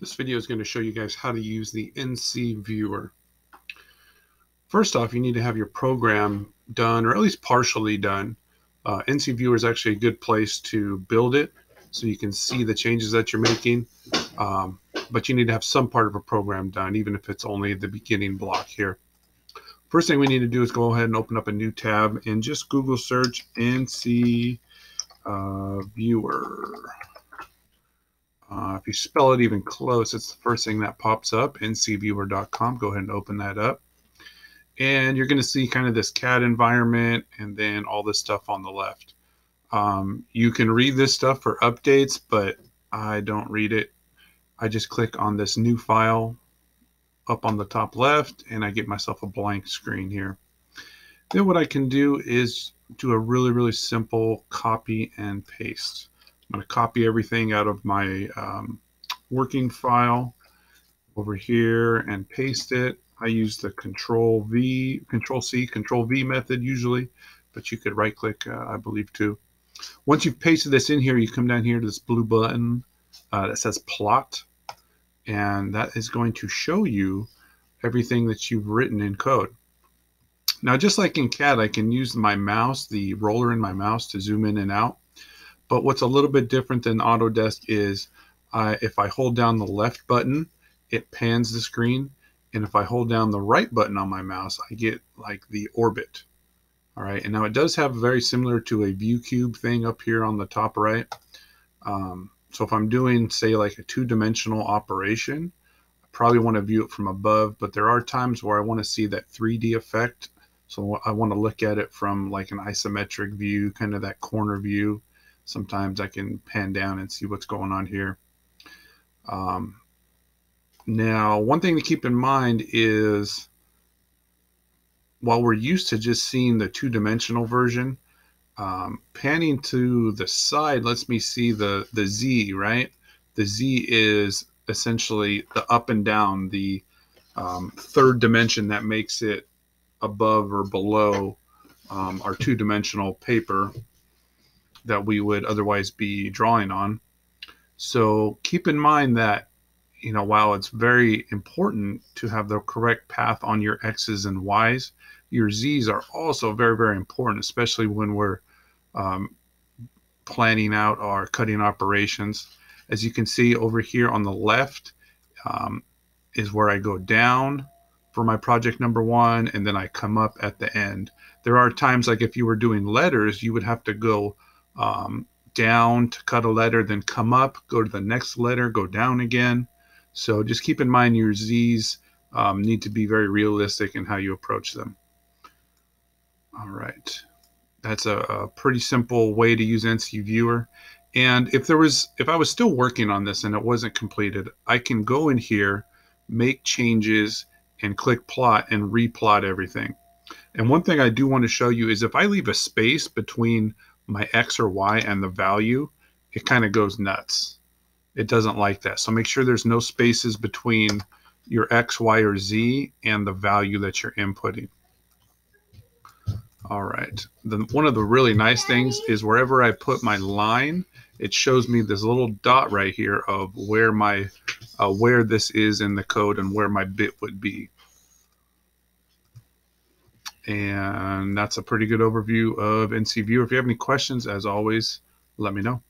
This video is going to show you guys how to use the NC Viewer. First off, you need to have your program done, or at least partially done. Uh, NC Viewer is actually a good place to build it so you can see the changes that you're making. Um, but you need to have some part of a program done, even if it's only the beginning block here. First thing we need to do is go ahead and open up a new tab and just Google search NC uh, Viewer. Uh, if you spell it even close, it's the first thing that pops up, ncviewer.com. Go ahead and open that up. And you're going to see kind of this CAD environment and then all this stuff on the left. Um, you can read this stuff for updates, but I don't read it. I just click on this new file up on the top left and I get myself a blank screen here. Then what I can do is do a really, really simple copy and paste. I'm going to copy everything out of my um, working file over here and paste it. I use the control V, control C, control V method usually, but you could right click, uh, I believe too. Once you've pasted this in here, you come down here to this blue button uh, that says plot, and that is going to show you everything that you've written in code. Now, just like in CAD, I can use my mouse, the roller in my mouse to zoom in and out. But what's a little bit different than Autodesk is uh, if I hold down the left button, it pans the screen. And if I hold down the right button on my mouse, I get like the orbit. All right, and now it does have very similar to a view cube thing up here on the top right. Um, so if I'm doing, say, like a two-dimensional operation, I probably want to view it from above, but there are times where I want to see that 3D effect. So I want to look at it from like an isometric view, kind of that corner view sometimes I can pan down and see what's going on here. Um, now, one thing to keep in mind is while we're used to just seeing the two-dimensional version, um, panning to the side lets me see the, the Z, right? The Z is essentially the up and down, the um, third dimension that makes it above or below um, our two-dimensional paper that we would otherwise be drawing on. So keep in mind that, you know, while it's very important to have the correct path on your X's and Y's, your Z's are also very, very important, especially when we're um, planning out our cutting operations. As you can see over here on the left um, is where I go down for my project number one, and then I come up at the end. There are times like if you were doing letters, you would have to go um, down to cut a letter, then come up, go to the next letter, go down again. So just keep in mind your Z's um, need to be very realistic in how you approach them. All right. That's a, a, pretty simple way to use NC Viewer. And if there was, if I was still working on this and it wasn't completed, I can go in here, make changes, and click plot and replot everything. And one thing I do want to show you is if I leave a space between my X or Y and the value, it kind of goes nuts. It doesn't like that. So make sure there's no spaces between your X, Y, or Z and the value that you're inputting. All right. The, one of the really nice things is wherever I put my line, it shows me this little dot right here of where my uh, where this is in the code and where my bit would be. And that's a pretty good overview of NC Viewer. If you have any questions, as always, let me know.